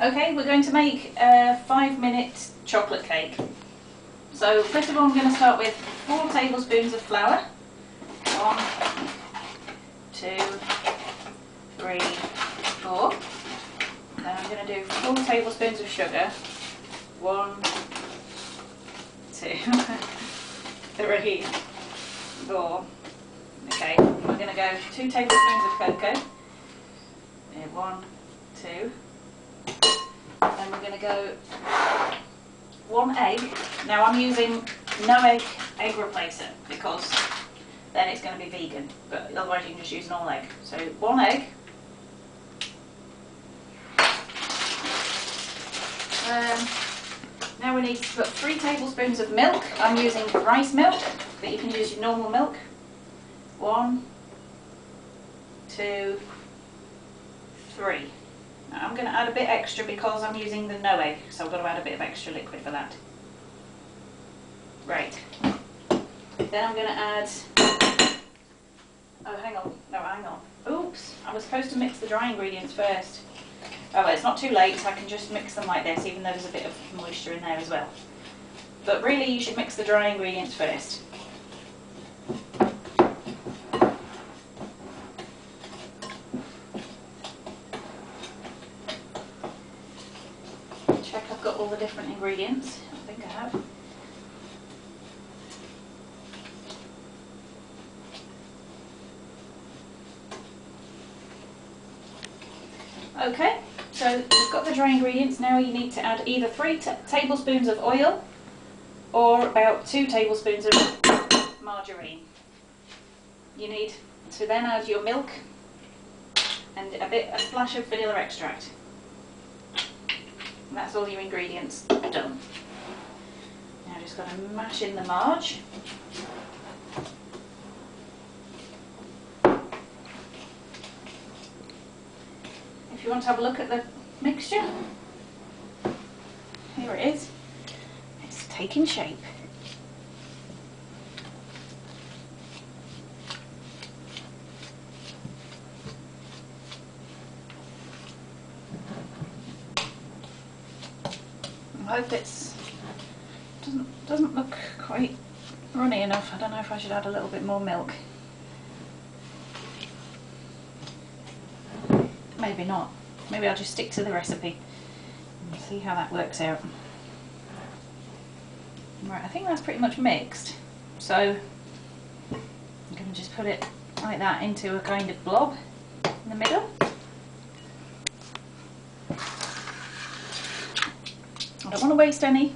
Okay, we're going to make a five minute chocolate cake. So first of all I'm going to start with four tablespoons of flour. One, two, three, four. Then I'm going to do four tablespoons of sugar. One, two, three, four. Okay, we're going to go two tablespoons of cocoa. One, two. Then we're going to go one egg. Now I'm using no egg egg replacer because then it's going to be vegan, but otherwise you can just use all egg. So one egg. Um, now we need to put three tablespoons of milk. I'm using rice milk, but you can use your normal milk. One, two, three. I'm going to add a bit extra because I'm using the no egg, so I've got to add a bit of extra liquid for that. Right. Then I'm going to add... Oh, hang on. No, hang on. Oops, I was supposed to mix the dry ingredients first. Oh, well, it's not too late, I can just mix them like this, even though there's a bit of moisture in there as well. But really, you should mix the dry ingredients first. Check I've got all the different ingredients. I think I have. Okay, so you've got the dry ingredients. Now you need to add either three tablespoons of oil or about two tablespoons of margarine. You need to then add your milk and a bit, a splash of vanilla extract. That's all your ingredients done. Now just going to mash in the marge. If you want to have a look at the mixture, here it is. It's taking shape. I hope it's doesn't doesn't look quite runny enough. I don't know if I should add a little bit more milk. Maybe not. Maybe I'll just stick to the recipe and see how that works out. Right, I think that's pretty much mixed. So I'm going to just put it like that into a kind of blob in the middle. I don't want to waste any.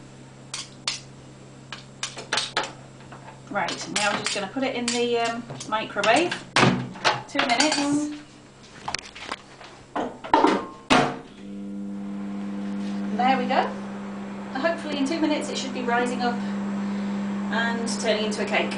Right, now I'm just going to put it in the um, microwave. Two minutes. there we go. Hopefully in two minutes it should be rising up and turning into a cake.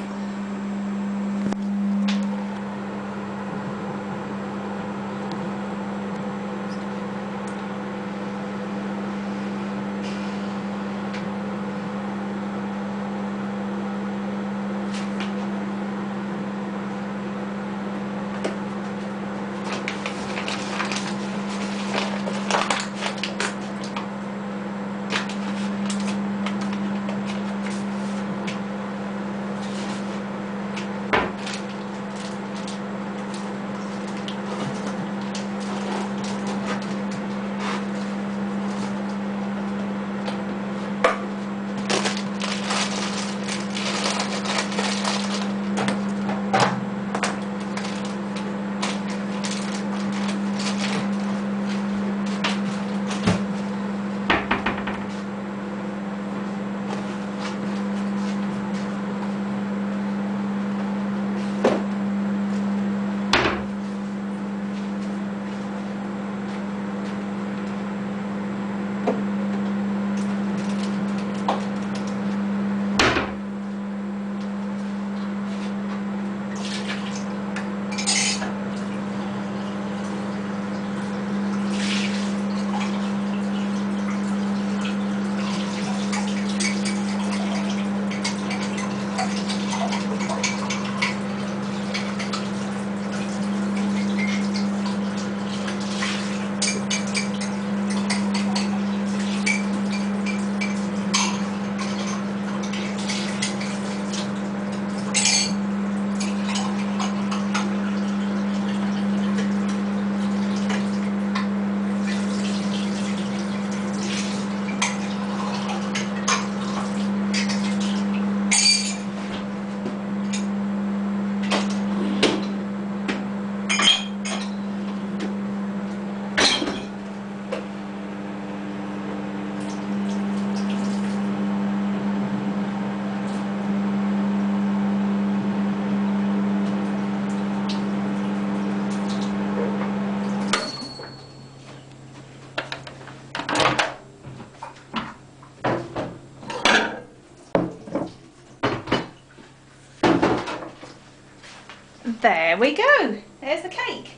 There we go. There's the cake.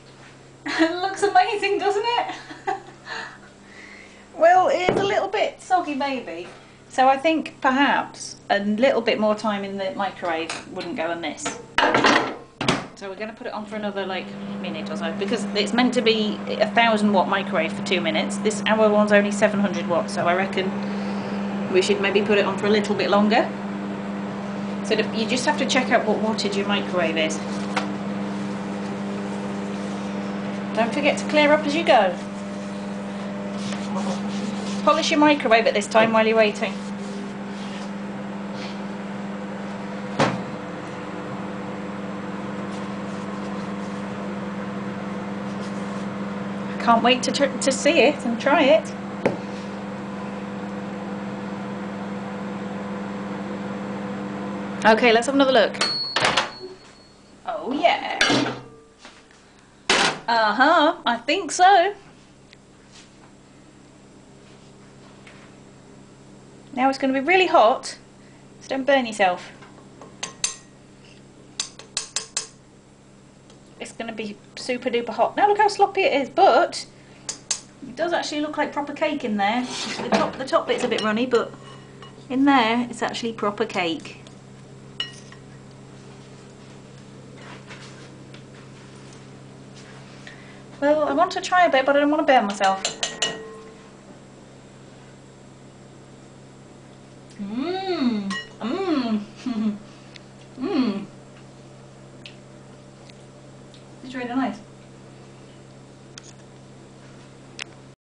It looks amazing, doesn't it? well, it's a little bit soggy maybe. So I think perhaps a little bit more time in the microwave wouldn't go amiss. So we're going to put it on for another like minute or so because it's meant to be a thousand watt microwave for two minutes. This our one's only 700 watts, so I reckon we should maybe put it on for a little bit longer. So you just have to check out what wattage your microwave is. Don't forget to clear up as you go. Polish your microwave at this time while you're waiting. I can't wait to, to see it and try it. Okay, let's have another look. Oh yeah. Uh-huh, I think so. Now it's going to be really hot, so don't burn yourself. It's going to be super duper hot. Now look how sloppy it is, but it does actually look like proper cake in there. The top, the top bit's a bit runny, but in there it's actually proper cake. Well, I want to try a bit, but I don't want to burn myself. Mmm.